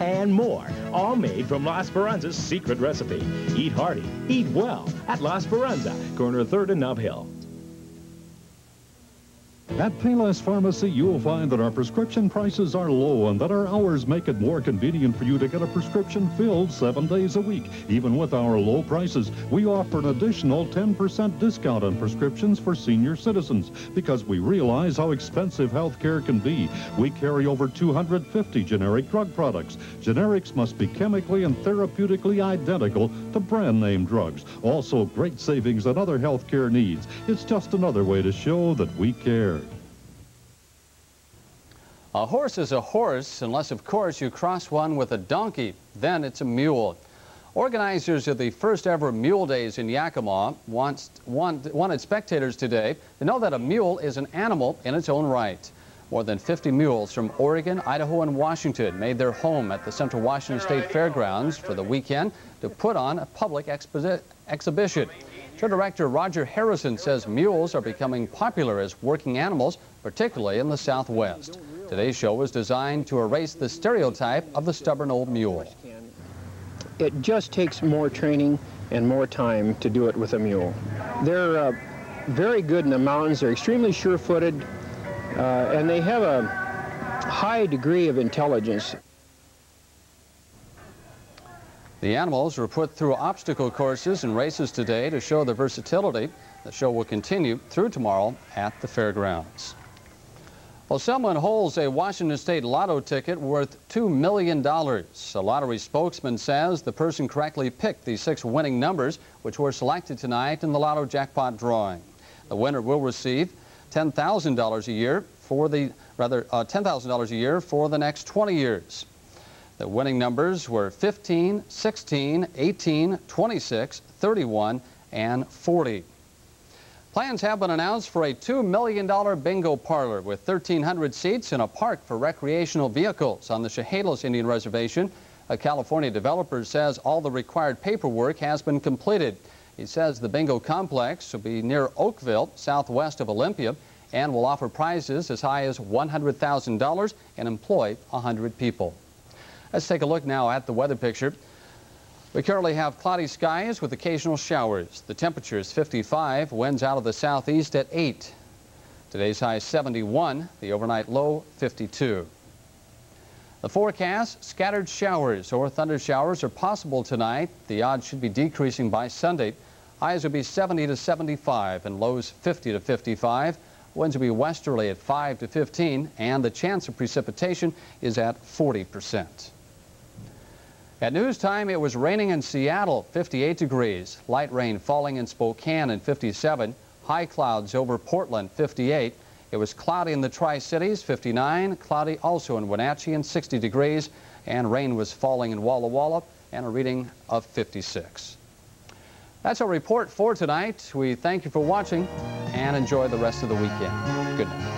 and more, all made from La Speranza's secret recipe. Eat hearty, eat well at La Speranza, corner 3rd and Nob Hill. At Payless Pharmacy, you'll find that our prescription prices are low and that our hours make it more convenient for you to get a prescription filled seven days a week. Even with our low prices, we offer an additional 10% discount on prescriptions for senior citizens because we realize how expensive health care can be. We carry over 250 generic drug products. Generics must be chemically and therapeutically identical to brand name drugs. Also, great savings on other health care needs. It's just another way to show that we care. A horse is a horse unless, of course, you cross one with a donkey. Then it's a mule. Organizers of the first ever Mule Days in Yakima want, want, wanted spectators today to know that a mule is an animal in its own right. More than 50 mules from Oregon, Idaho, and Washington made their home at the Central Washington State Fairgrounds for the weekend to put on a public exhibition. Show director Roger Harrison says mules are becoming popular as working animals, particularly in the Southwest. Today's show is designed to erase the stereotype of the stubborn old mule. It just takes more training and more time to do it with a mule. They're uh, very good in the mountains. They're extremely sure-footed, uh, and they have a high degree of intelligence. The animals were put through obstacle courses and races today to show their versatility. The show will continue through tomorrow at the fairgrounds. Well, someone holds a Washington State lotto ticket worth $2 million. A lottery spokesman says the person correctly picked the six winning numbers, which were selected tonight in the lotto jackpot drawing. The winner will receive $10,000 a year for the, rather, uh, $10,000 a year for the next 20 years. The winning numbers were 15, 16, 18, 26, 31, and 40. Plans have been announced for a $2 million bingo parlor with 1,300 seats in a park for recreational vehicles on the Chehalis Indian Reservation. A California developer says all the required paperwork has been completed. He says the bingo complex will be near Oakville, southwest of Olympia, and will offer prizes as high as $100,000 and employ 100 people. Let's take a look now at the weather picture. We currently have cloudy skies with occasional showers. The temperature is 55, winds out of the southeast at 8. Today's high 71, the overnight low 52. The forecast, scattered showers or thunder showers are possible tonight. The odds should be decreasing by Sunday. Highs will be 70 to 75 and lows 50 to 55. Winds will be westerly at 5 to 15 and the chance of precipitation is at 40 percent. At news time, it was raining in Seattle, 58 degrees. Light rain falling in Spokane and 57. High clouds over Portland, 58. It was cloudy in the Tri-Cities, 59. Cloudy also in Wenatchee and 60 degrees. And rain was falling in Walla Walla and a reading of 56. That's our report for tonight. We thank you for watching and enjoy the rest of the weekend. Good night.